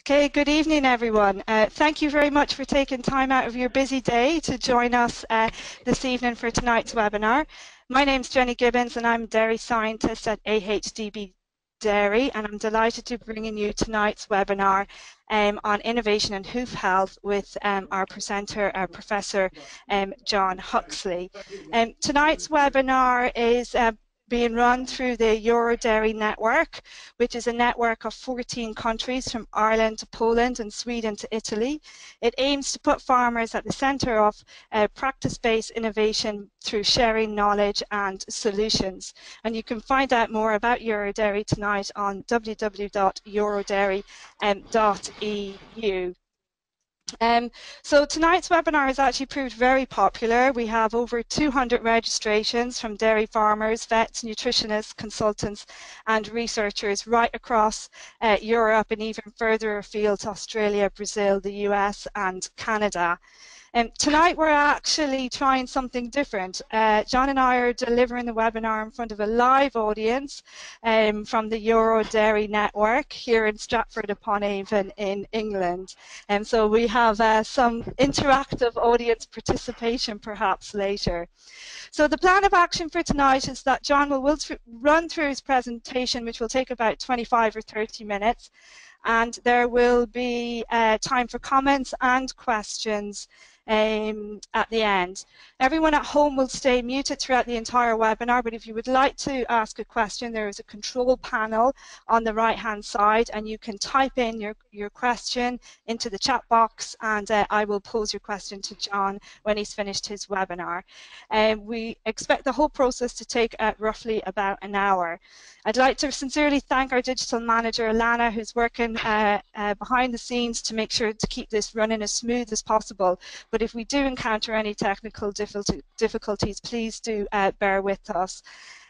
Okay, good evening everyone. Uh, thank you very much for taking time out of your busy day to join us uh, this evening for tonight's webinar. My name is Jenny Gibbons and I'm a dairy scientist at AHDB Dairy and I'm delighted to bring in you tonight's webinar um, on innovation and hoof health with um, our presenter, our Professor um, Jon Huxley. Um, tonight's webinar is uh, being run through the Eurodairy network, which is a network of 14 countries from Ireland to Poland and Sweden to Italy. It aims to put farmers at the centre of uh, practice-based innovation through sharing knowledge and solutions. And you can find out more about Eurodairy tonight on www.eurodairy.eu. Um, so tonight's webinar has actually proved very popular. We have over 200 registrations from dairy farmers, vets, nutritionists, consultants and researchers right across uh, Europe and even further afield to Australia, Brazil, the US and Canada. Um, tonight we're actually trying something different. Uh, Jon and I are delivering the webinar in front of a live audience um, from the Eurodairy Network here in Stratford upon Avon in England. And um, so we have uh, some interactive audience participation perhaps later. So the plan of action for tonight is that Jon will, will run through his presentation which will take about 25 or 30 minutes and there will be uh, time for comments and questions um, at the end. Everyone at home will stay muted throughout the entire webinar, but if you would like to ask a question, there is a control panel on the right-hand side, and you can type in your, your question into the chat box, and uh, I will pose your question to Jon when he's finished his webinar. Um, we expect the whole process to take uh, roughly about an hour. I'd like to sincerely thank our digital manager, Alana, who's working uh, uh, behind the scenes to make sure to keep this running as smooth as possible. But if we do encounter any technical difficulties, please do uh, bear with us.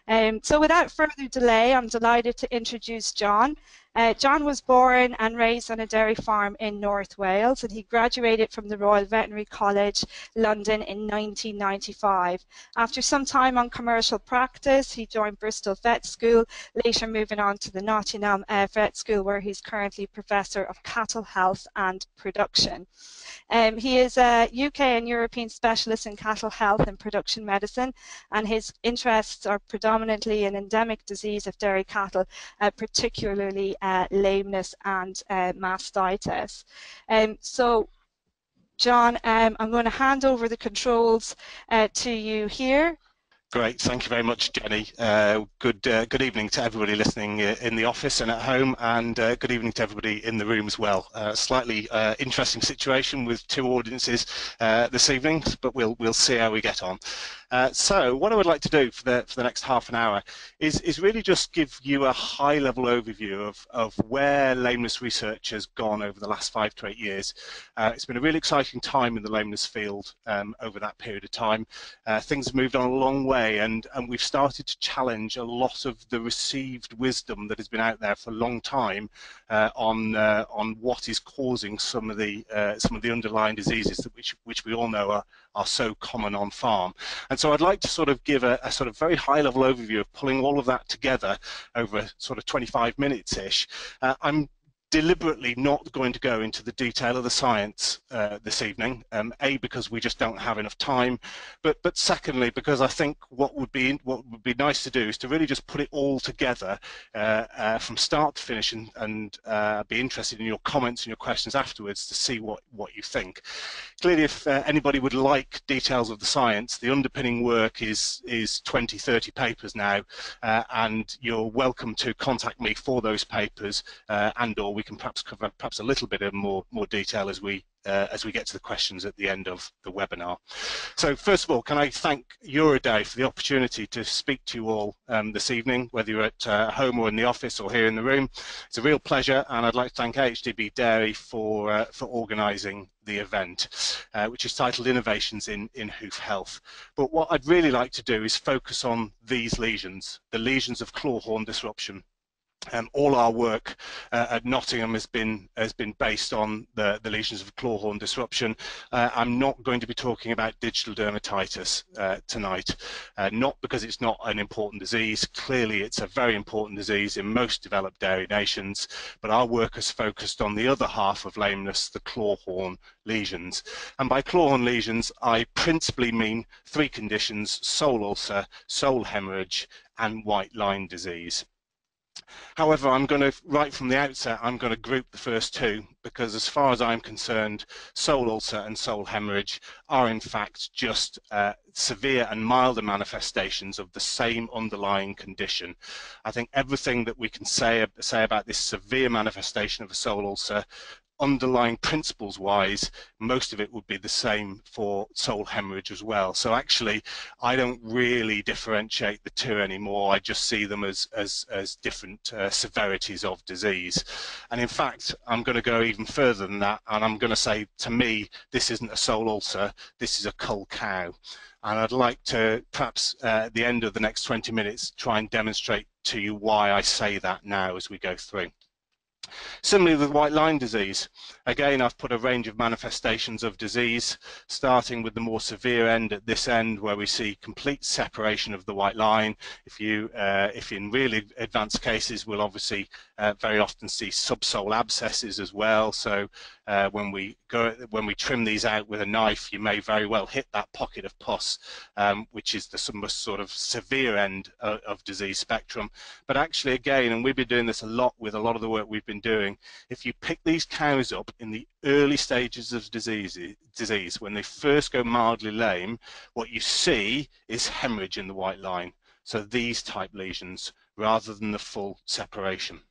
Um, so without further delay, I'm delighted to introduce Jon. Uh, Jon was born and raised on a dairy farm in North Wales and he graduated from the Royal Veterinary College, London in 1995. After some time on commercial practice, he joined Bristol Vet School, later moving on to the Nottingham uh, Vet School where he's currently Professor of Cattle Health and Production. Um, he is a UK and European specialist in cattle health and production medicine and his interests are predominantly in endemic disease of dairy cattle, uh, particularly uh, lameness and uh, mastitis. Um, so Jon, um, I'm going to hand over the controls uh, to you here. Great, thank you very much, Jenny. Uh, good uh, good evening to everybody listening uh, in the office and at home, and uh, good evening to everybody in the room as well. Uh, slightly uh, interesting situation with two audiences this evening, but we'll we'll see how we get on. So what I would like to do for the, for the next half an hour is, is really just give you a high-level overview of, of where lameness research has gone over the last five to eight years. It's been a really exciting time in the lameness field um, over that period of time. Things have moved on a long way and, and we've started to challenge a lot of the received wisdom that has been out there for a long time uh, on, uh, on what is causing some of the, uh, some of the underlying diseases that which, which we all know are, are so common on farm. And so I'd like to sort of give a, a sort of very high level overview of pulling all of that together over sort of 25 minutes-ish. Uh, I'm deliberately not going to go into the detail of the science uh, this evening. Um, a because we just don't have enough time, but but secondly because I think what would be what would be nice to do is to really just put it all together uh, uh, from start to finish and and uh, be interested in your comments and your questions afterwards to see what what you think. Clearly, if uh, anybody would like details of the science, the underpinning work is is 20, 30 papers now, uh, and you're welcome to contact me for those papers and/or we can perhaps cover perhaps a little bit of more more detail as we uh, as we get to the questions at the end of the webinar. So first of all, can I thank Eurodairy for the opportunity to speak to you all um, this evening, whether you're at uh, home or in the office or here in the room. It's a real pleasure, and I'd like to thank AHDB Dairy for uh, for organising the event, uh, which is titled Innovations in, in Hoof Health. But what I'd really like to do is focus on these lesions, the lesions of claw horn disruption all our work uh, at Nottingham has been has been based on the, the lesions of claw horn disruption. Uh, I'm not going to be talking about digital dermatitis uh, tonight, uh, not because it's not an important disease. Clearly, it's a very important disease in most developed dairy nations, but our work has focused on the other half of lameness, the claw horn lesions. And by claw horn lesions, I principally mean three conditions: sole ulcer, sole hemorrhage, and white line disease. However, I'm going to, right from the outset, I'm going to group the first two because as far as I'm concerned, sole ulcer and sole hemorrhage are in fact just uh, severe and milder manifestations of the same underlying condition. I think everything that we can say, say about this severe manifestation of a sole ulcer underlying principles wise, most of it would be the same for sole hemorrhage as well. So actually, I don't really differentiate the two anymore. I just see them as, as, as different uh, severities of disease. And in fact, I'm going to go even further than that, and I'm going to say, to me, this isn't a sole ulcer, this is a cull cow. And I'd like to, perhaps uh, at the end of the next 20 minutes, try and demonstrate to you why I say that now as we go through. Similarly with white line disease, again I've put a range of manifestations of disease, starting with the more severe end at this end where we see complete separation of the white line. If you, uh, if in really advanced cases, we'll obviously uh, very often see subsole abscesses as well. So uh, when we go, when we trim these out with a knife, you may very well hit that pocket of pus, um, which is the sort of severe end of, of disease spectrum. But actually, again, and we've been doing this a lot with a lot of the work we've been doing. If you pick these cows up in the early stages of disease, disease when they first go mildly lame, what you see is hemorrhage in the white line. So these type lesions rather than the full separation.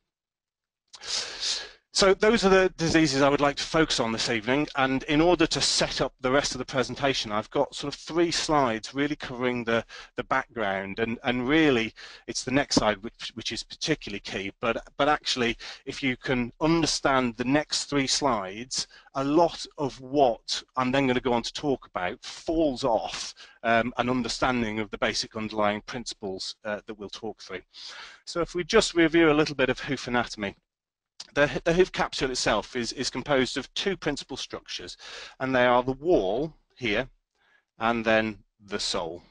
So those are the diseases I would like to focus on this evening and in order to set up the rest of the presentation I've got sort of three slides really covering the, the background and, and really it's the next slide which, which is particularly key but, but actually if you can understand the next three slides a lot of what I'm then going to go on to talk about falls off um, an understanding of the basic underlying principles uh, that we'll talk through. So if we just review a little bit of hoof anatomy the, the hoof capsule itself is, is composed of two principal structures, and they are the wall here and then the sole.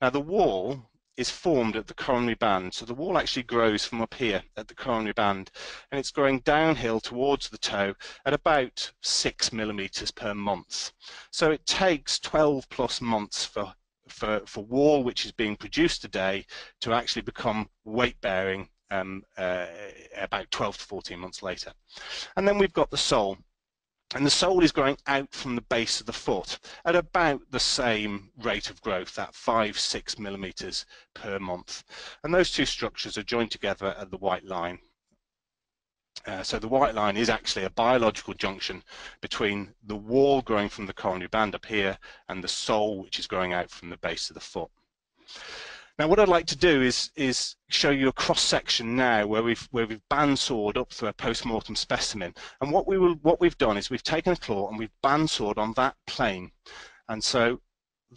Now the wall is formed at the coronary band, so the wall actually grows from up here at the coronary band, and it's growing downhill towards the toe at about six millimeters per month. So it takes 12 plus months for for, for wall which is being produced today to actually become weight bearing um, uh, about 12 to 14 months later. And then we've got the sole. And the sole is growing out from the base of the foot at about the same rate of growth, that 5, 6 millimeters per month. And those two structures are joined together at the white line. Uh, so the white line is actually a biological junction between the wall growing from the coronary band up here and the sole which is growing out from the base of the foot. Now what I'd like to do is, is show you a cross section now where we've where we've bandsawed up through a post-mortem specimen. And what we will what we've done is we've taken a claw and we've bandsawed on that plane. And so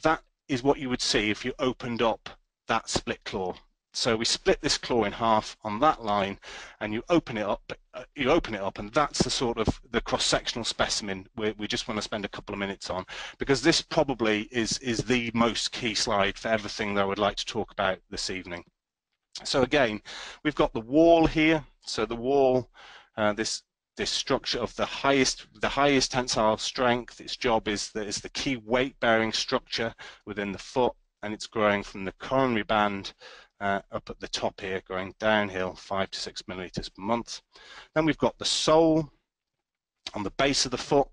that is what you would see if you opened up that split claw. So we split this claw in half on that line, and you open it up. Uh, you open it up, and that's the sort of the cross-sectional specimen we, we just want to spend a couple of minutes on, because this probably is is the most key slide for everything that I would like to talk about this evening. So again, we've got the wall here. So the wall, uh, this this structure of the highest the highest tensile strength. Its job is that is the key weight-bearing structure within the foot, and it's growing from the coronary band uh, up at the top here going downhill five to six milliliters per month. Then we've got the sole on the base of the foot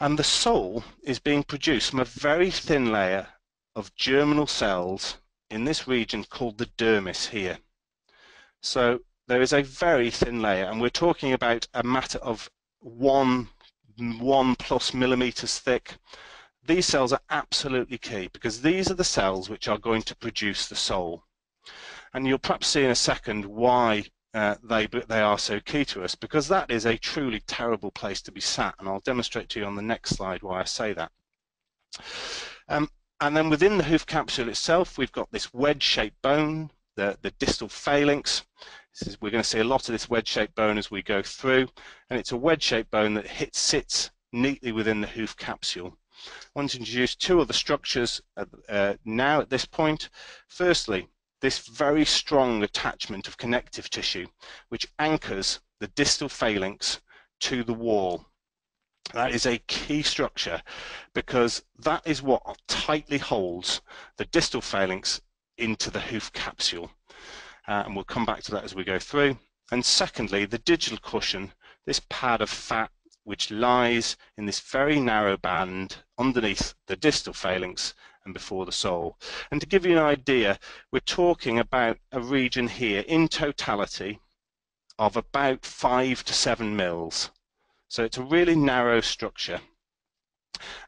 and the sole is being produced from a very thin layer of germinal cells in this region called the dermis here. So there is a very thin layer and we're talking about a matter of one one plus millimeters thick these cells are absolutely key because these are the cells which are going to produce the sole. And you'll perhaps see in a second why uh, they, they are so key to us, because that is a truly terrible place to be sat, and I'll demonstrate to you on the next slide why I say that. Um, and then within the hoof capsule itself, we've got this wedge-shaped bone, the, the distal phalanx. Is, we're going to see a lot of this wedge-shaped bone as we go through, and it's a wedge-shaped bone that hits, sits neatly within the hoof capsule. I want to introduce two other structures uh, now at this point. Firstly, this very strong attachment of connective tissue, which anchors the distal phalanx to the wall. That is a key structure because that is what tightly holds the distal phalanx into the hoof capsule. Uh, and we'll come back to that as we go through. And secondly, the digital cushion, this pad of fat which lies in this very narrow band underneath the distal phalanx and before the sole. And to give you an idea, we're talking about a region here in totality of about five to seven mils. So it's a really narrow structure.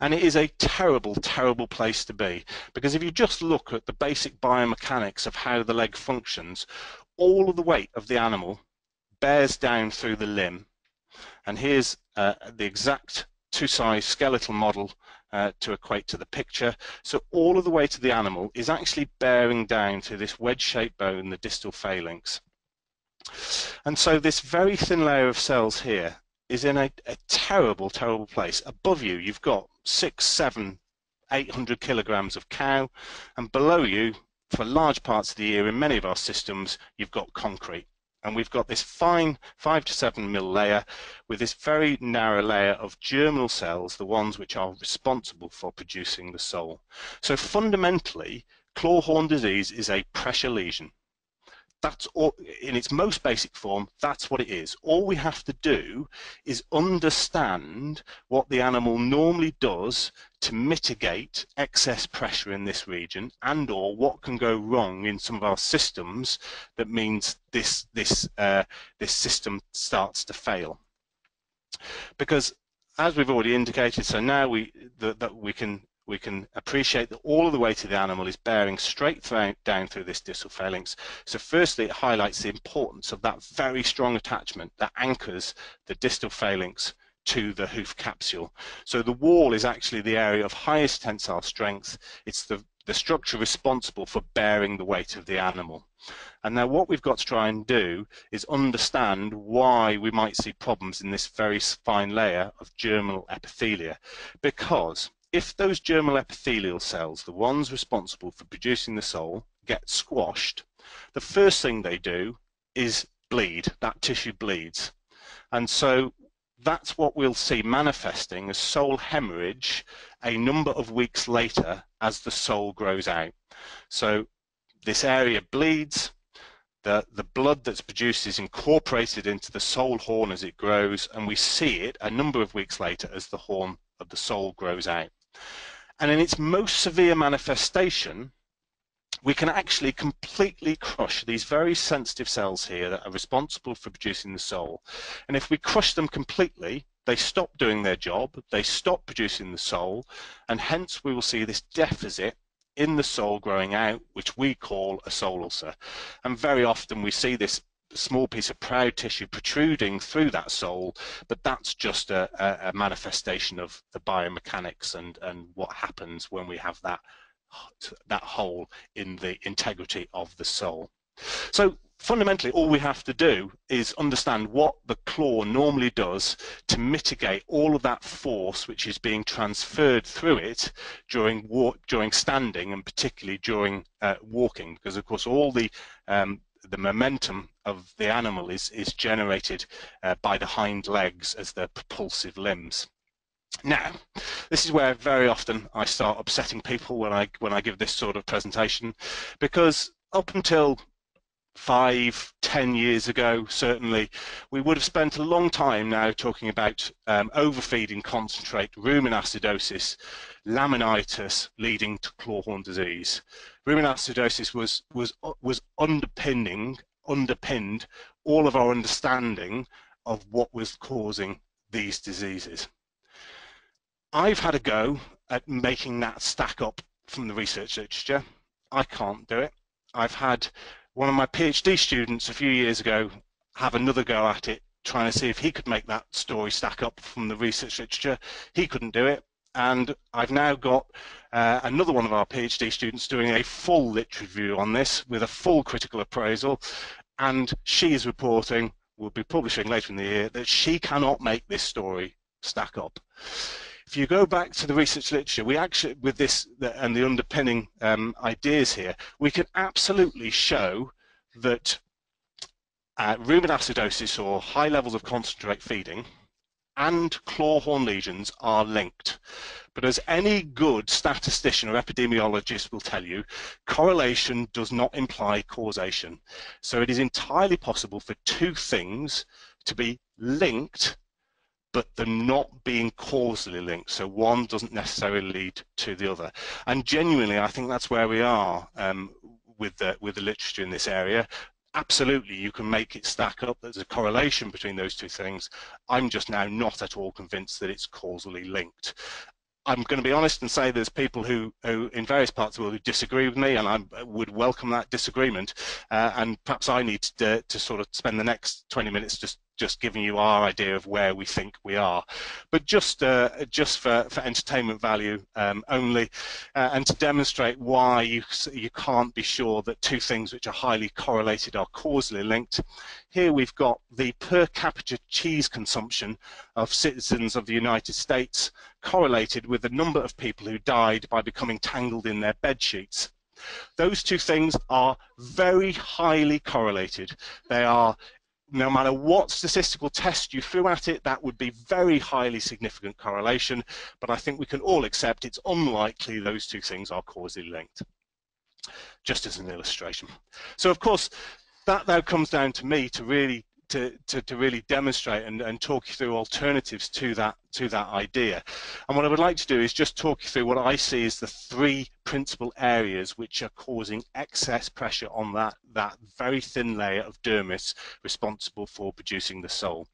And it is a terrible, terrible place to be because if you just look at the basic biomechanics of how the leg functions, all of the weight of the animal bears down through the limb. And here's uh, the exact two-size skeletal model uh, to equate to the picture. So all of the weight of the animal is actually bearing down to this wedge-shaped bone, the distal phalanx. And so this very thin layer of cells here is in a, a terrible, terrible place. Above you, you've got six, seven, 800 kilograms of cow, and below you, for large parts of the year in many of our systems, you've got concrete. And we've got this fine five to seven mil layer with this very narrow layer of germinal cells, the ones which are responsible for producing the sole. So fundamentally, claw horn disease is a pressure lesion that's all in its most basic form that's what it is. All we have to do is understand what the animal normally does to mitigate excess pressure in this region and or what can go wrong in some of our systems that means this this uh, this system starts to fail. Because as we've already indicated so now we that, that we can we can appreciate that all of the weight of the animal is bearing straight down through this distal phalanx. So firstly, it highlights the importance of that very strong attachment that anchors the distal phalanx to the hoof capsule. So the wall is actually the area of highest tensile strength. It's the, the structure responsible for bearing the weight of the animal. And now what we've got to try and do is understand why we might see problems in this very fine layer of germinal epithelia. Because if those germinal epithelial cells, the ones responsible for producing the sole, get squashed, the first thing they do is bleed. That tissue bleeds. And so that's what we'll see manifesting as sole hemorrhage a number of weeks later as the sole grows out. So this area bleeds, the, the blood that's produced is incorporated into the sole horn as it grows, and we see it a number of weeks later as the horn of the sole grows out. And in its most severe manifestation, we can actually completely crush these very sensitive cells here that are responsible for producing the sole. And if we crush them completely, they stop doing their job, they stop producing the sole, and hence we will see this deficit in the sole growing out, which we call a sole ulcer. And very often we see this small piece of proud tissue protruding through that sole, but that's just a, a, manifestation of the biomechanics and, and what happens when we have that, that hole in the integrity of the sole. So fundamentally all we have to do is understand what the claw normally does to mitigate all of that force which is being transferred through it during walk, during standing and particularly during uh, walking because of course all the um, the momentum of the animal is, is generated uh, by the hind legs as the propulsive limbs. Now, this is where very often I start upsetting people when I when I give this sort of presentation, because up until five, ten years ago, certainly, we would have spent a long time now talking about um, overfeeding concentrate, rumen acidosis, laminitis leading to clawhorn disease. Rumen acidosis was, was, was underpinning, underpinned all of our understanding of what was causing these diseases. I've had a go at making that stack up from the research literature. I can't do it. I've had one of my PhD students a few years ago have another go at it, trying to see if he could make that story stack up from the research literature. He couldn't do it, and I've now got uh, another one of our PhD students doing a full literature review on this with a full critical appraisal, and she is reporting, will be publishing later in the year, that she cannot make this story stack up. If you go back to the research literature, we actually, with this and the underpinning um, ideas here, we can absolutely show that uh, rumen acidosis or high levels of concentrate feeding and claw horn lesions are linked. But as any good statistician or epidemiologist will tell you, correlation does not imply causation. So it is entirely possible for two things to be linked, but they're not being causally linked. So one doesn't necessarily lead to the other. And genuinely, I think that's where we are um, with the with the literature in this area absolutely you can make it stack up. There's a correlation between those two things. I'm just now not at all convinced that it's causally linked. I'm going to be honest and say there's people who, who in various parts of the world who disagree with me, and I would welcome that disagreement. Uh, and perhaps I need to, to sort of spend the next 20 minutes just just giving you our idea of where we think we are. But just uh, just for, for entertainment value um, only, uh, and to demonstrate why you, you can't be sure that two things which are highly correlated are causally linked, here we've got the per capita cheese consumption of citizens of the United States correlated with the number of people who died by becoming tangled in their bed sheets. Those two things are very highly correlated. They are no matter what statistical test you threw at it, that would be very highly significant correlation, but I think we can all accept it's unlikely those two things are causally linked, just as an illustration. So of course, that now comes down to me to really to, to, to really demonstrate and, and talk you through alternatives to that to that idea. And what I would like to do is just talk you through what I see as the three principal areas which are causing excess pressure on that, that very thin layer of dermis responsible for producing the sole.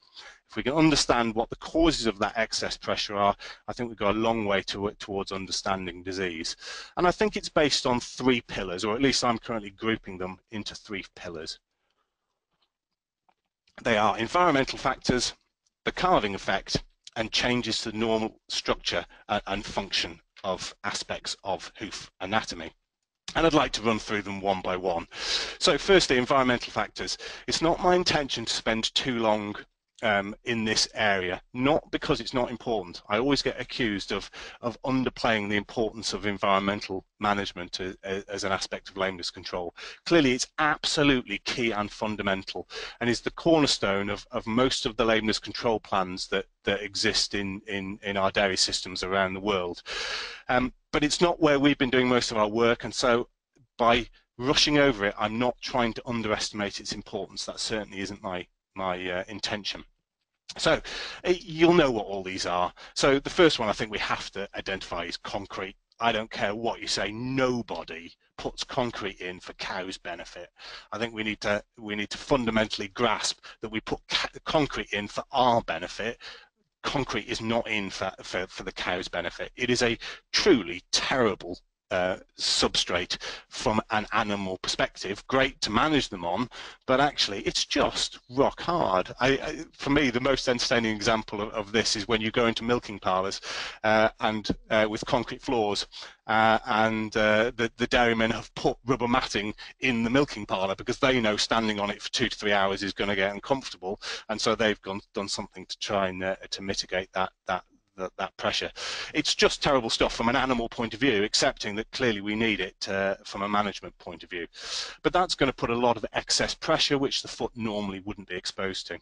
If we can understand what the causes of that excess pressure are, I think we've got a long way to, towards understanding disease. And I think it's based on three pillars, or at least I'm currently grouping them into three pillars. They are environmental factors, the calving effect, and changes to the normal structure and function of aspects of hoof anatomy. And I'd like to run through them one by one. So firstly, environmental factors. It's not my intention to spend too long um, in this area, not because it's not important. I always get accused of, of underplaying the importance of environmental management as, as an aspect of lameness control. Clearly, it's absolutely key and fundamental and is the cornerstone of, of most of the lameness control plans that, that exist in, in, in our dairy systems around the world. Um, but it's not where we've been doing most of our work, and so by rushing over it, I'm not trying to underestimate its importance. That certainly isn't my my uh, intention. So uh, you'll know what all these are. So the first one I think we have to identify is concrete. I don't care what you say, nobody puts concrete in for cows' benefit. I think we need to we need to fundamentally grasp that we put concrete in for our benefit. Concrete is not in for, for, for the cow's benefit. It is a truly terrible uh, substrate from an animal perspective. Great to manage them on, but actually it's just rock hard. I, I, for me, the most entertaining example of, of, this is when you go into milking parlours uh, and uh, with concrete floors, uh, and uh, the, the dairymen have put rubber matting in the milking parlour because they know standing on it for two to three hours is going to get uncomfortable, and so they've gone done something to try and to mitigate that that that, that pressure. It's just terrible stuff from an animal point of view, accepting that clearly we need it uh, from a management point of view. But that's going to put a lot of excess pressure, which the foot normally wouldn't be exposed to.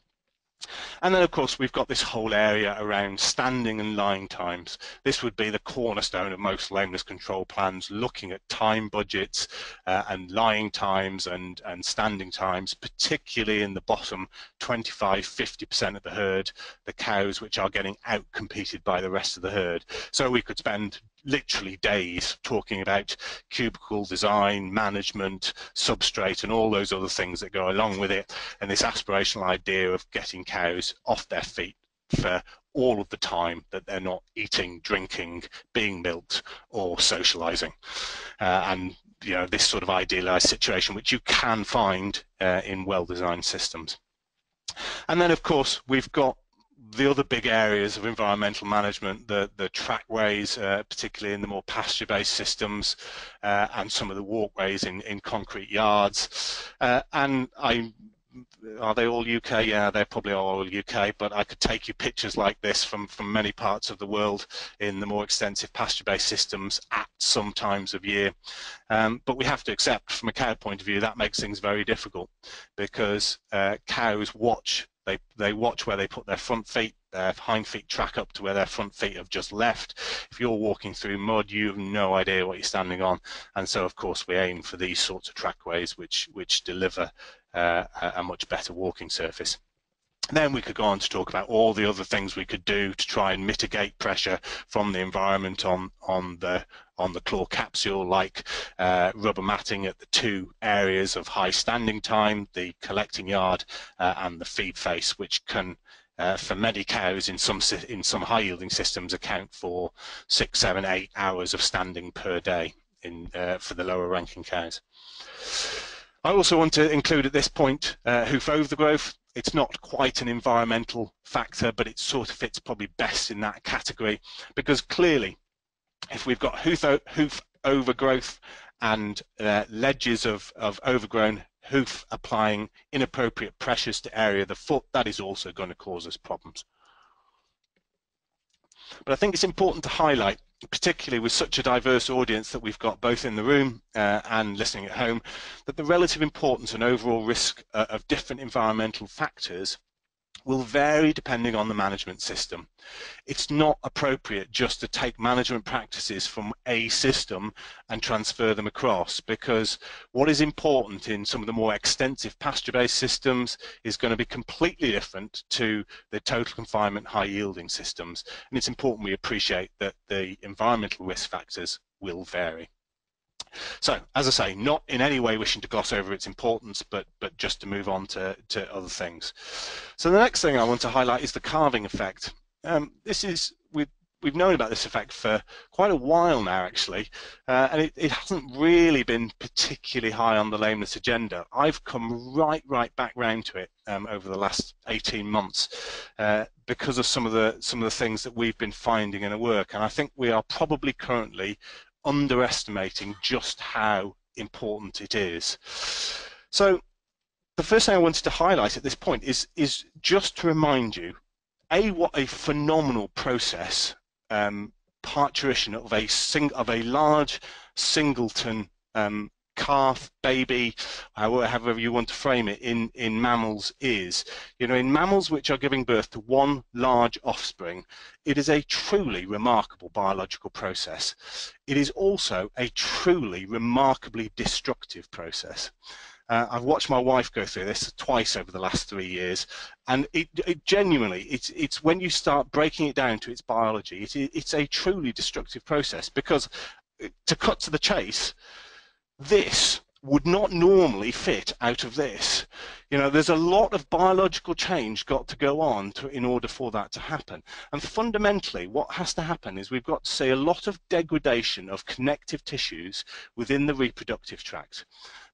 And then, of course, we've got this whole area around standing and lying times. This would be the cornerstone of most lameness control plans, looking at time budgets uh, and lying times and, and standing times, particularly in the bottom 25, 50% of the herd, the cows which are getting out-competed by the rest of the herd. So we could spend literally days talking about cubicle design, management, substrate, and all those other things that go along with it, and this aspirational idea of getting cows off their feet for all of the time that they're not eating, drinking, being milked, or socializing. Uh, and you know this sort of idealized situation which you can find uh, in well-designed systems. And then of course we've got the other big areas of environmental management, the, the trackways, uh, particularly in the more pasture-based systems, uh, and some of the walkways in, in concrete yards. Uh, and I are they all UK? Yeah, they're probably all UK, but I could take you pictures like this from, from many parts of the world in the more extensive pasture-based systems at some times of year. Um, but we have to accept, from a cow point of view, that makes things very difficult because uh, cows watch they, they watch where they put their front feet, their hind feet track up to where their front feet have just left. If you're walking through mud, you have no idea what you're standing on. And so, of course, we aim for these sorts of trackways which, which deliver uh, a much better walking surface. Then we could go on to talk about all the other things we could do to try and mitigate pressure from the environment on on the on the claw capsule, like uh, rubber matting at the two areas of high standing time, the collecting yard uh, and the feed face, which can uh, for many cows in some in some high yielding systems account for six, seven, eight hours of standing per day in uh, for the lower ranking cows. I also want to include at this point uh, hoof overgrowth. It's not quite an environmental factor, but it sort of fits probably best in that category because clearly if we've got hoof, hoof overgrowth and uh, ledges of, of overgrown hoof applying inappropriate pressures to area of the foot, that is also going to cause us problems. But I think it's important to highlight, particularly with such a diverse audience that we've got both in the room uh, and listening at home, that the relative importance and overall risk uh, of different environmental factors will vary depending on the management system. It's not appropriate just to take management practices from a system and transfer them across because what is important in some of the more extensive pasture-based systems is going to be completely different to the total confinement high yielding systems and it's important we appreciate that the environmental risk factors will vary. So, as I say, not in any way wishing to gloss over its importance, but, but just to move on to, to other things. So the next thing I want to highlight is the calving effect. Um, this is, we've, we've known about this effect for quite a while now, actually, uh, and it, it hasn't really been particularly high on the lameness agenda. I've come right, right back round to it um, over the last 18 months uh, because of some of the some of the things that we've been finding in our work, and I think we are probably currently underestimating just how important it is. So the first thing I wanted to highlight at this point is, is just to remind you, A, what a phenomenal process um, parturition of a, sing, of a large singleton um, calf, baby, however you want to frame it, in, in mammals is. You know, in mammals which are giving birth to one large offspring, it is a truly remarkable biological process. It is also a truly remarkably destructive process. Uh, I've watched my wife go through this twice over the last three years, and it, it genuinely, it's, it's when you start breaking it down to its biology, it, it's a truly destructive process because uh, to cut to the chase, this would not normally fit out of this. You know, there's a lot of biological change got to go on to, in order for that to happen. And fundamentally, what has to happen is we've got to see a lot of degradation of connective tissues within the reproductive tract.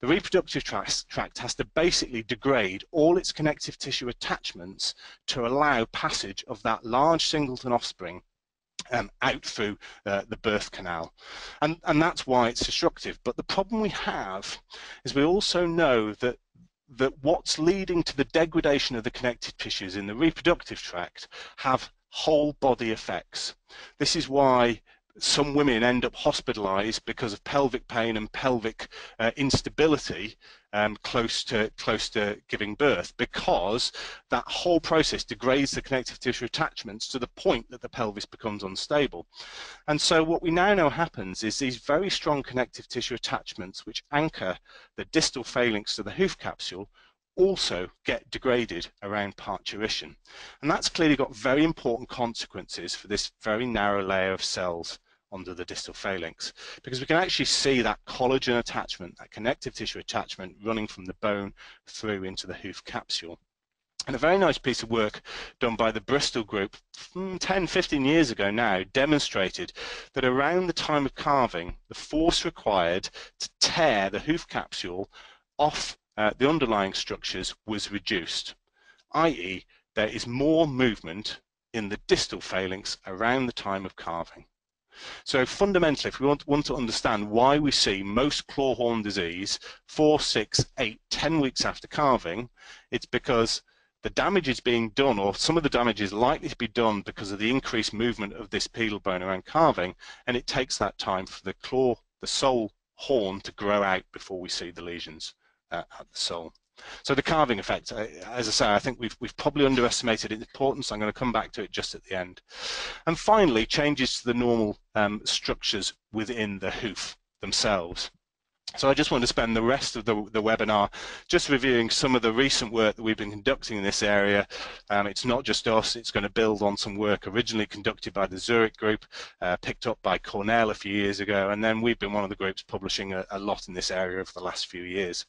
The reproductive tract has to basically degrade all its connective tissue attachments to allow passage of that large singleton offspring um, out through uh, the birth canal. And, and that's why it's destructive. But the problem we have is we also know that that what's leading to the degradation of the connective tissues in the reproductive tract have whole body effects. This is why some women end up hospitalized because of pelvic pain and pelvic uh, instability um, close to close to giving birth because that whole process degrades the connective tissue attachments to the point that the pelvis becomes unstable. And so what we now know happens is these very strong connective tissue attachments which anchor the distal phalanx to the hoof capsule also get degraded around parturition. And that's clearly got very important consequences for this very narrow layer of cells under the distal phalanx because we can actually see that collagen attachment, that connective tissue attachment running from the bone through into the hoof capsule. And a very nice piece of work done by the Bristol group 10, 15 years ago now demonstrated that around the time of calving, the force required to tear the hoof capsule off uh, the underlying structures was reduced, i.e. there is more movement in the distal phalanx around the time of calving. So fundamentally, if we want, want to understand why we see most clawhorn disease four, six, eight, ten weeks after calving, it's because the damage is being done, or some of the damage is likely to be done because of the increased movement of this pedal bone around calving, and it takes that time for the claw, the sole horn to grow out before we see the lesions uh, at the sole. So the calving effect, as I say, I think we've, we've probably underestimated its importance. I'm going to come back to it just at the end. And finally, changes to the normal um, structures within the hoof themselves. So I just want to spend the rest of the, the, webinar just reviewing some of the recent work that we've been conducting in this area. Um, it's not just us, it's going to build on some work originally conducted by the Zurich group, uh, picked up by Cornell a few years ago, and then we've been one of the groups publishing a, a lot in this area over the last few years.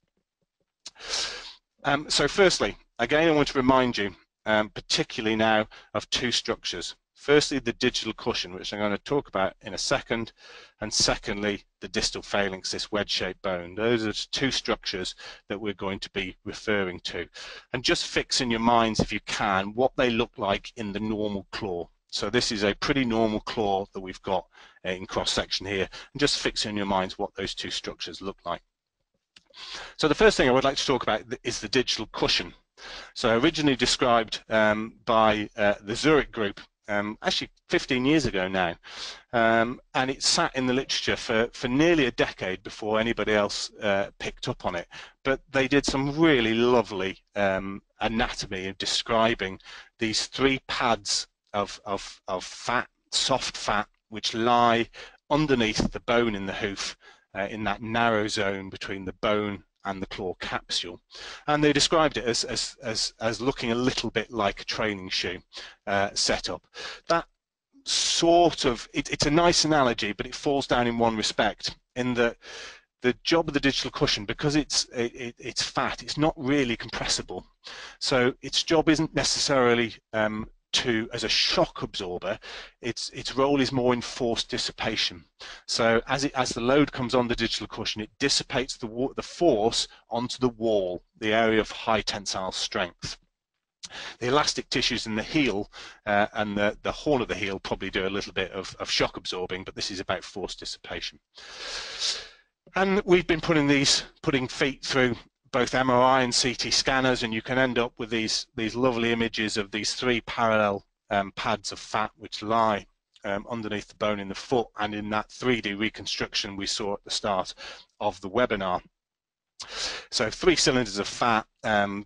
Um, so firstly, again I want to remind you, um, particularly now, of two structures. Firstly, the digital cushion, which I'm going to talk about in a second, and secondly, the distal phalanx, this wedge-shaped bone. Those are two structures that we're going to be referring to. And just fix in your minds, if you can, what they look like in the normal claw. So this is a pretty normal claw that we've got uh, in cross-section here, and just fix in your minds what those two structures look like. So the first thing I would like to talk about is the digital cushion. So originally described um, by uh, the Zurich group um, actually 15 years ago now, um, and it sat in the literature for, for nearly a decade before anybody else uh, picked up on it. But they did some really lovely um, anatomy of describing these three pads of, of, of fat, soft fat, which lie underneath the bone in the hoof uh, in that narrow zone between the bone and the claw capsule. And they described it as, as, as, as looking a little bit like a training shoe uh, setup. That sort of, it, it's a nice analogy, but it falls down in one respect, in that the job of the digital cushion, because it's it, it's fat, it's not really compressible. So its job isn't necessarily um, to as a shock absorber, its its role is more in force dissipation. So as it as the load comes on the digital cushion, it dissipates the the force onto the wall, the area of high tensile strength. The elastic tissues in the heel uh, and the, the horn of the heel probably do a little bit of, of shock absorbing, but this is about force dissipation. And we've been putting these, putting feet through both MRI and CT scanners, and you can end up with these these lovely images of these three parallel um, pads of fat which lie um, underneath the bone in the foot, and in that 3D reconstruction we saw at the start of the webinar. So three cylinders of fat, um,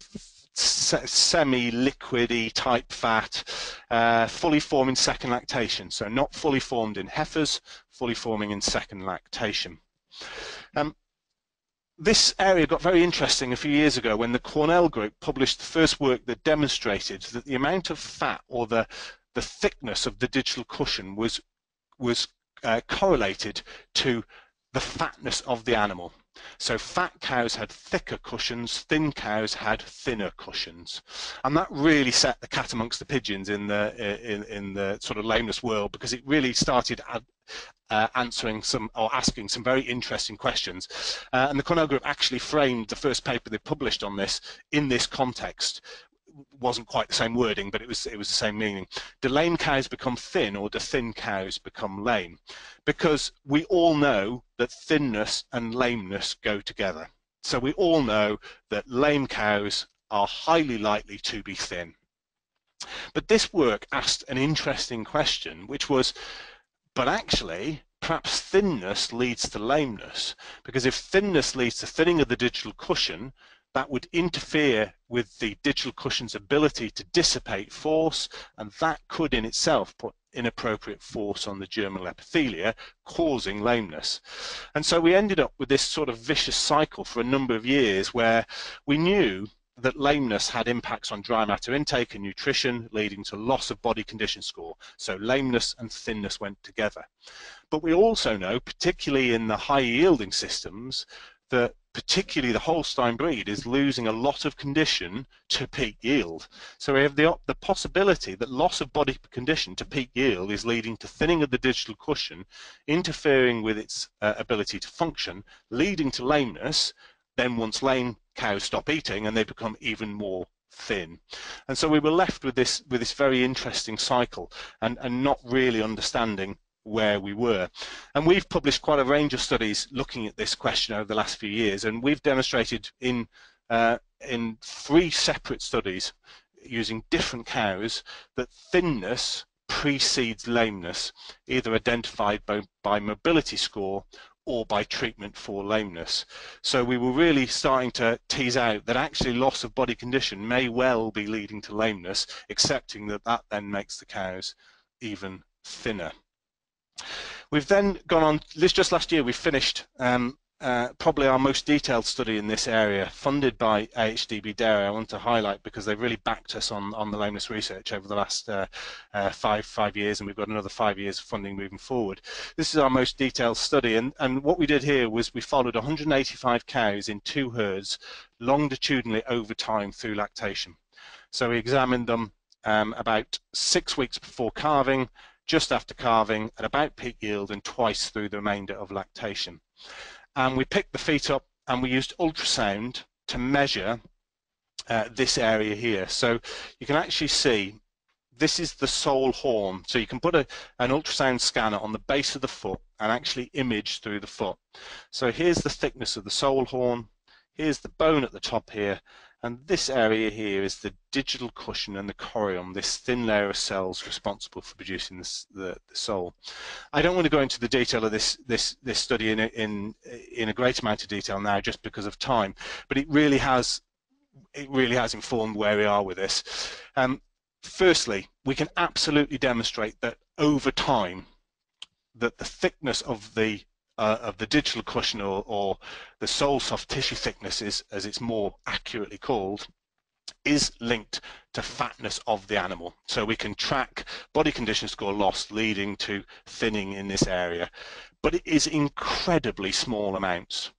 semi-liquidy type fat, uh, fully forming second lactation. So not fully formed in heifers, fully forming in second lactation. Um, this area got very interesting a few years ago when the Cornell group published the first work that demonstrated that the amount of fat or the the thickness of the digital cushion was was uh, correlated to the fatness of the animal. So fat cows had thicker cushions, thin cows had thinner cushions, and that really set the cat amongst the pigeons in the in in the sort of lameness world because it really started uh, answering some or asking some very interesting questions. Uh, and the Cornell group actually framed the first paper they published on this in this context. Wasn't quite the same wording, but it was it was the same meaning. Do lame cows become thin, or do thin cows become lame? Because we all know that thinness and lameness go together. So we all know that lame cows are highly likely to be thin. But this work asked an interesting question, which was, but actually, perhaps thinness leads to lameness, because if thinness leads to thinning of the digital cushion, that would interfere with the digital cushion's ability to dissipate force, and that could in itself put inappropriate force on the germinal epithelia, causing lameness. And so we ended up with this sort of vicious cycle for a number of years where we knew that lameness had impacts on dry matter intake and nutrition, leading to loss of body condition score. So lameness and thinness went together. But we also know, particularly in the high yielding systems, that particularly the Holstein breed is losing a lot of condition to peak yield. So we have the, the possibility that loss of body condition to peak yield is leading to thinning of the digital cushion, interfering with its uh, ability to function, leading to lameness, then once lame cows stop eating and they become even more thin. And so we were left with this with this very interesting cycle and, and not really understanding where we were. And we've published quite a range of studies looking at this question over the last few years, and we've demonstrated in uh, in three separate studies using different cows that thinness precedes lameness, either identified by, by mobility score or by treatment for lameness. So we were really starting to tease out that actually loss of body condition may well be leading to lameness, accepting that that then makes the cows even thinner. We've then gone on, this just last year we finished um, uh, probably our most detailed study in this area, funded by AHDB Dairy. I want to highlight because they've really backed us on, on the lameness research over the last uh, uh, five five years, and we've got another five years of funding moving forward. This is our most detailed study, and, and what we did here was we followed 185 cows in two herds longitudinally over time through lactation. So we examined them um, about six weeks before calving, just after calving, at about peak yield, and twice through the remainder of lactation and we picked the feet up and we used ultrasound to measure uh, this area here. So you can actually see this is the sole horn. So you can put a, an ultrasound scanner on the base of the foot and actually image through the foot. So here's the thickness of the sole horn, here's the bone at the top here, and this area here is the digital cushion and the corium, this thin layer of cells responsible for producing this, the, the sole. I don't want to go into the detail of this this this study in a, in in a great amount of detail now, just because of time. But it really has it really has informed where we are with this. Um, firstly, we can absolutely demonstrate that over time, that the thickness of the uh, of the digital cushion or, or the sole soft tissue thickness is, as it's more accurately called, is linked to fatness of the animal. So we can track body condition score loss leading to thinning in this area, but it is incredibly small amounts.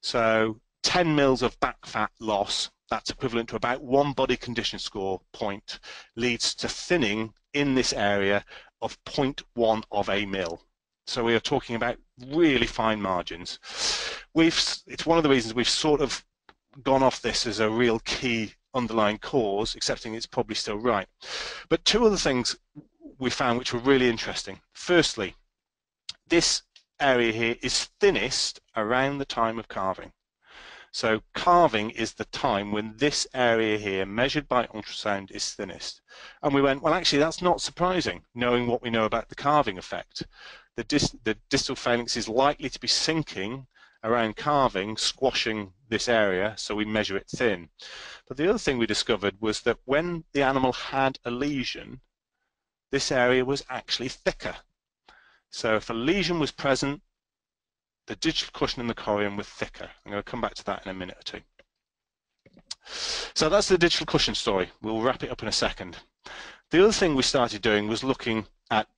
So 10 mils of back fat loss, that's equivalent to about one body condition score point, leads to thinning in this area of 0.1 of a mil. So we are talking about really fine margins. We've it's one of the reasons we've sort of gone off this as a real key underlying cause, accepting it's probably still right. But two other things we found which were really interesting. Firstly, this area here is thinnest around the time of calving. So calving is the time when this area here, measured by ultrasound, is thinnest. And we went, well, actually, that's not surprising, knowing what we know about the calving effect the, dis the distal phalanx is likely to be sinking around calving, squashing this area, so we measure it thin. But the other thing we discovered was that when the animal had a lesion, this area was actually thicker. So if a lesion was present, the digital cushion and the corium were thicker. I'm going to come back to that in a minute or two. So that's the digital cushion story. We'll wrap it up in a second. The other thing we started doing was looking at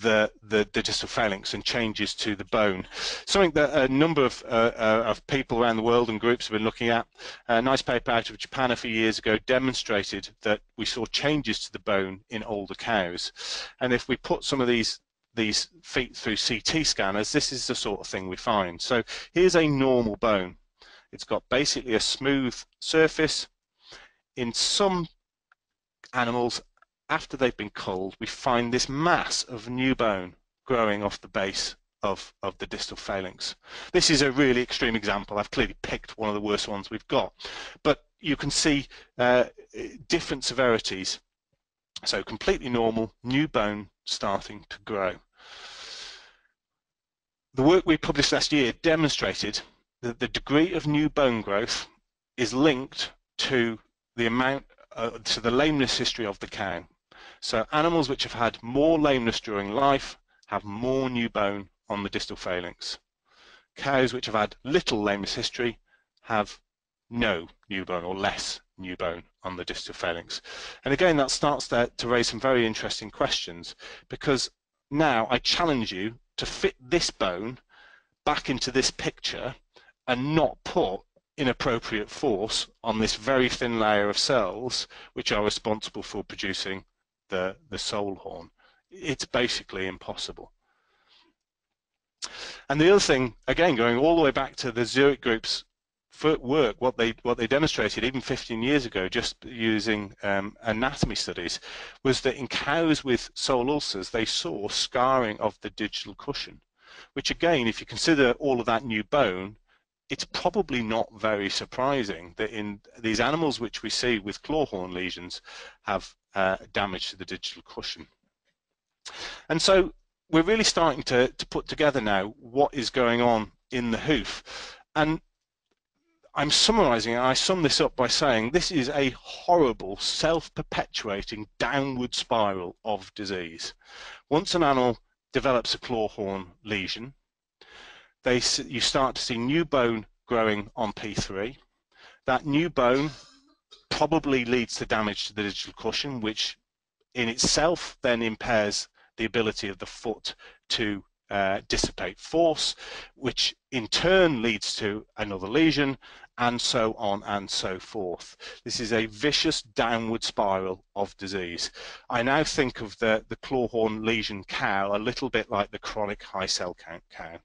the, the digital phalanx and changes to the bone. Something that a number of, uh, uh, of people around the world and groups have been looking at. A nice paper out of Japan a few years ago demonstrated that we saw changes to the bone in older cows. And if we put some of these these feet through CT scanners, this is the sort of thing we find. So here's a normal bone. It's got basically a smooth surface. In some animals after they've been culled, we find this mass of new bone growing off the base of, of the distal phalanx. This is a really extreme example. I've clearly picked one of the worst ones we've got. But you can see uh, different severities. So completely normal, new bone starting to grow. The work we published last year demonstrated that the degree of new bone growth is linked to the amount uh, to the lameness history of the cow. So animals which have had more lameness during life have more new bone on the distal phalanx. Cows which have had little lameness history have no new bone or less new bone on the distal phalanx. And again, that starts there to raise some very interesting questions because now I challenge you to fit this bone back into this picture and not put inappropriate force on this very thin layer of cells which are responsible for producing the, the sole horn. It's basically impossible. And the other thing, again, going all the way back to the Zurich group's work, what they what they demonstrated even 15 years ago, just using um, anatomy studies, was that in cows with sole ulcers, they saw scarring of the digital cushion, which again, if you consider all of that new bone, it's probably not very surprising that in these animals which we see with claw horn lesions have uh, damage to the digital cushion. And so we're really starting to, to put together now what is going on in the hoof. And I'm summarizing, I sum this up by saying this is a horrible, self-perpetuating downward spiral of disease. Once an animal develops a clawhorn lesion, they, you start to see new bone growing on P3. That new bone probably leads to damage to the digital cushion, which in itself then impairs the ability of the foot to uh, dissipate force, which in turn leads to another lesion, and so on and so forth. This is a vicious downward spiral of disease. I now think of the, the clawhorn lesion cow a little bit like the chronic high cell count cow.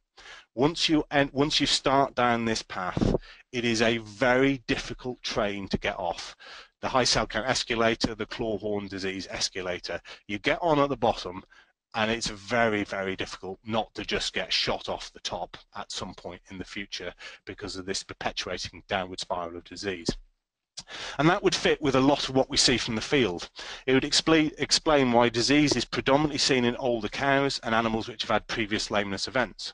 Once you once you start down this path, it is a very difficult train to get off. The high cell count escalator, the clawhorn disease escalator. You get on at the bottom and it's very, very difficult not to just get shot off the top at some point in the future because of this perpetuating downward spiral of disease. And that would fit with a lot of what we see from the field. It would explain why disease is predominantly seen in older cows and animals which have had previous lameness events.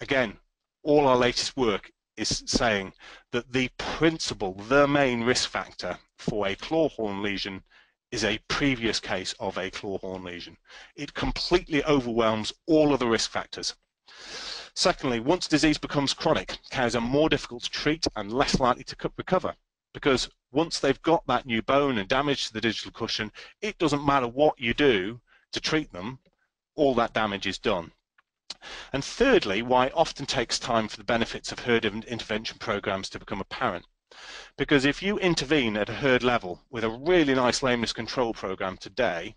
Again, all our latest work is saying that the principal, the main risk factor for a clawhorn lesion is a previous case of a clawhorn lesion. It completely overwhelms all of the risk factors. Secondly, once disease becomes chronic, cows are more difficult to treat and less likely to recover because once they've got that new bone and damage to the digital cushion, it doesn't matter what you do to treat them, all that damage is done. And thirdly, why it often takes time for the benefits of herd intervention programs to become apparent. Because if you intervene at a herd level with a really nice lameness control program today,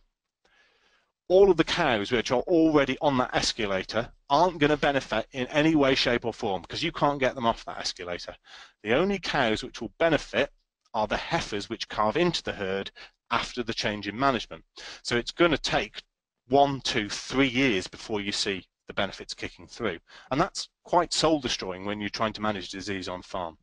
all of the cows which are already on that escalator aren't going to benefit in any way, shape or form because you can't get them off that escalator. The only cows which will benefit are the heifers which calve into the herd after the change in management. So it's going to take one, two, three years before you see the benefits kicking through. And that's quite soul destroying when you're trying to manage disease on farm.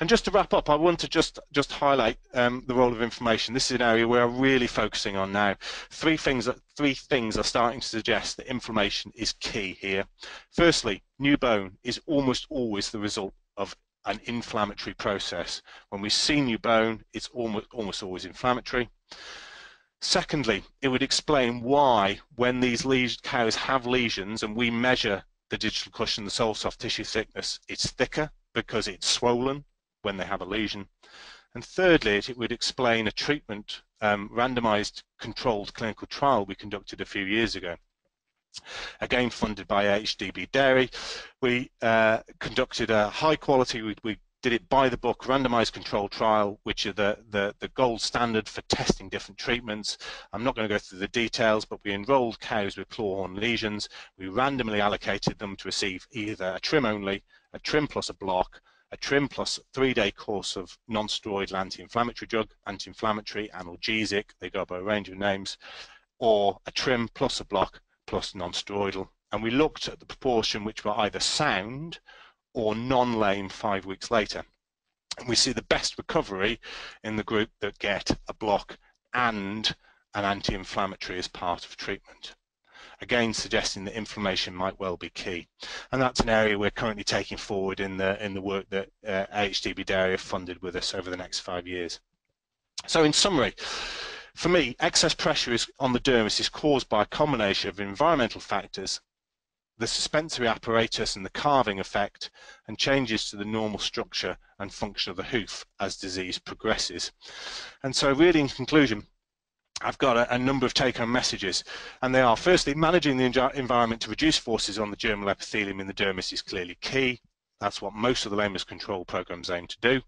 And just to wrap up, I want to just just highlight um, the role of inflammation. This is an area where I'm really focusing on now. Three things that three things are starting to suggest that inflammation is key here. Firstly, new bone is almost always the result of an inflammatory process. When we see new bone, it's almost almost always inflammatory. Secondly, it would explain why when these cows have lesions and we measure the digital cushion, the sole soft tissue thickness, it's thicker because it's swollen when they have a lesion. And thirdly, it would explain a treatment um, randomized controlled clinical trial we conducted a few years ago. Again, funded by AHDB Dairy, we uh, conducted a high quality, we, we did it by the book randomized control trial, which are the, the, the, gold standard for testing different treatments. I'm not going to go through the details, but we enrolled cows with clawhorn lesions. We randomly allocated them to receive either a trim only a trim plus a block, a trim plus three-day course of non-steroidal anti-inflammatory drug, anti-inflammatory, analgesic, they go by a range of names, or a trim plus a block plus non-steroidal. And we looked at the proportion which were either sound or non-lame five weeks later. And we see the best recovery in the group that get a block and an anti-inflammatory as part of treatment again suggesting that inflammation might well be key. And that's an area we're currently taking forward in the, in the work that uh, AHDB Dairy have funded with us over the next five years. So in summary, for me, excess pressure is, on the dermis is caused by a combination of environmental factors, the suspensory apparatus and the calving effect, and changes to the normal structure and function of the hoof as disease progresses. And so really in conclusion, I've got a, a, number of take-home messages, and they are firstly, managing the environment to reduce forces on the germinal epithelium in the dermis is clearly key. That's what most of the lameness control programs aim to do.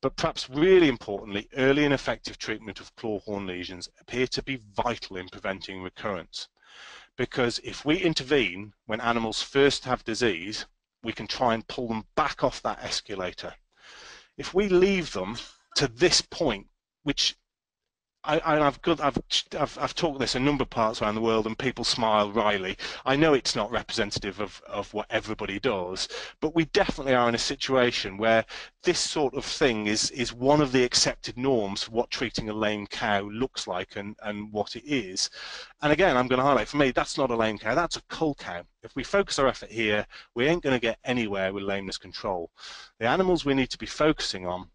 But perhaps really importantly, early and effective treatment of claw horn lesions appear to be vital in preventing recurrence. Because if we intervene when animals first have disease, we can try and pull them back off that escalator. If we leave them to this point, which I, have got, I've, I've, I've talked this a number of parts around the world, and people smile wryly. I know it's not representative of, of what everybody does, but we definitely are in a situation where this sort of thing is is one of the accepted norms for what treating a lame cow looks like and and what it is. And again, I'm going to highlight for me, that's not a lame cow, that's a cull cow. If we focus our effort here, we ain't going to get anywhere with lameness control. The animals we need to be focusing on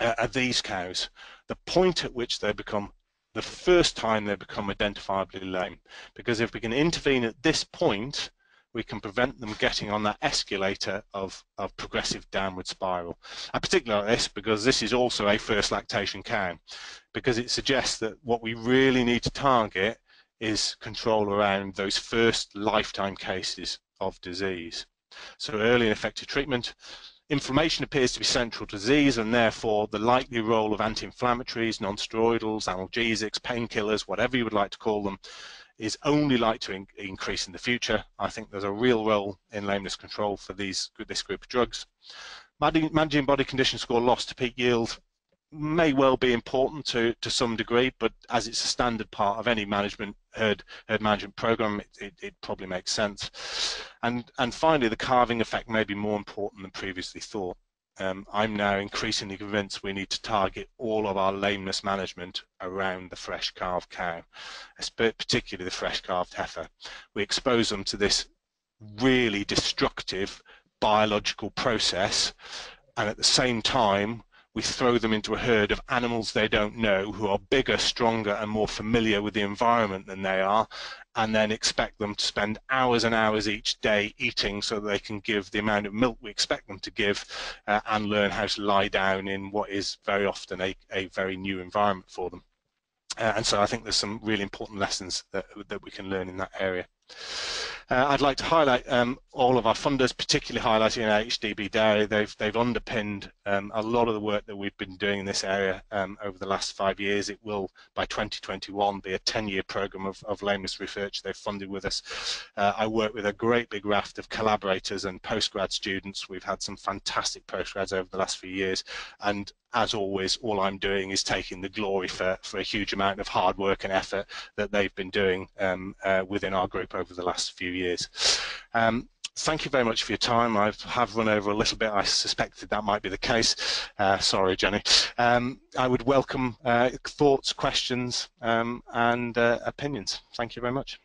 uh, are these cows the point at which they become the first time they become identifiably lame. Because if we can intervene at this point, we can prevent them getting on that escalator of, of progressive downward spiral. I particularly like this because this is also a first lactation can, because it suggests that what we really need to target is control around those first lifetime cases of disease. So early and effective treatment, Inflammation appears to be central to disease and therefore the likely role of anti-inflammatories, non-steroidals, analgesics, painkillers, whatever you would like to call them, is only likely to in increase in the future. I think there's a real role in lameness control for these this group of drugs. Managing body condition score loss to peak yield may well be important to, to some degree, but as it's a standard part of any management herd, herd management program, it, it, it, probably makes sense. And, and finally, the calving effect may be more important than previously thought. Um, I'm now increasingly convinced we need to target all of our lameness management around the fresh calved cow, particularly the fresh calved heifer. We expose them to this really destructive biological process and at the same time we throw them into a herd of animals they don't know who are bigger, stronger, and more familiar with the environment than they are, and then expect them to spend hours and hours each day eating so they can give the amount of milk we expect them to give uh, and learn how to lie down in what is very often a, a very new environment for them. Uh, and so I think there's some really important lessons that, that we can learn in that area. Uh, I'd like to highlight um, all of our funders, particularly highlighting AHDB Dairy. They've, they've underpinned um, a lot of the work that we've been doing in this area um, over the last five years. It will, by 2021, be a 10-year program of, of lameness research they've funded with us. Uh, I work with a great big raft of collaborators and postgrad students. We've had some fantastic postgrads over the last few years, and as always, all I'm doing is taking the glory for, for a huge amount of hard work and effort that they've been doing um, uh, within our group over the last few years. Um, thank you very much for your time. I have run over a little bit. I suspected that might be the case. Uh, sorry, Jenny. Um, I would welcome uh, thoughts, questions, um, and uh, opinions. Thank you very much.